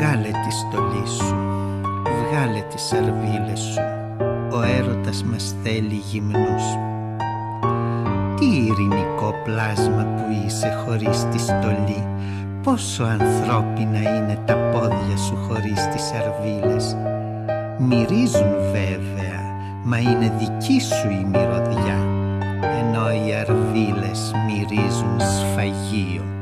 Βγάλε τη στολή σου, βγάλε τις σαρβίλες σου, ο έρωτας μας θέλει γυμνούς. Τι ειρηνικό πλάσμα που είσαι χωρίς τη στολή, πόσο ανθρώπινα είναι τα πόδια σου χωρίς τις σαρβίλες. Μυρίζουν βέβαια, μα είναι δική σου η μυρωδιά, ενώ οι αρβίλες μυρίζουν σφαγείο